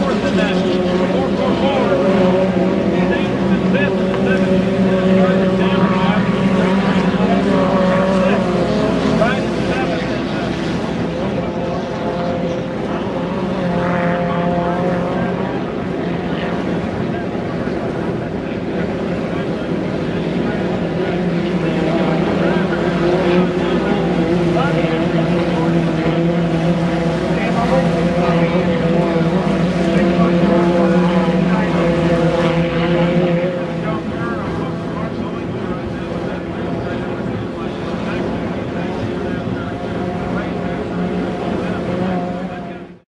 more than that.